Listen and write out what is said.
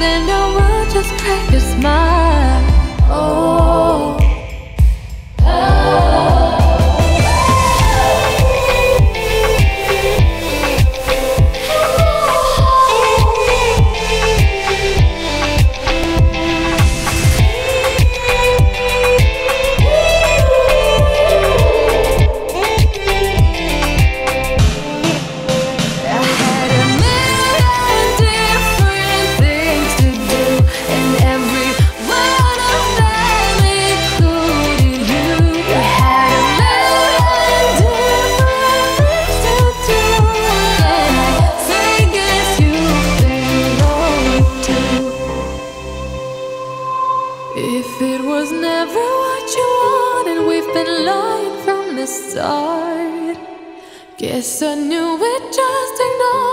then I will just crack a smile. Oh. If it was never what you wanted, we've been lying from the start. Guess I knew it, just ignored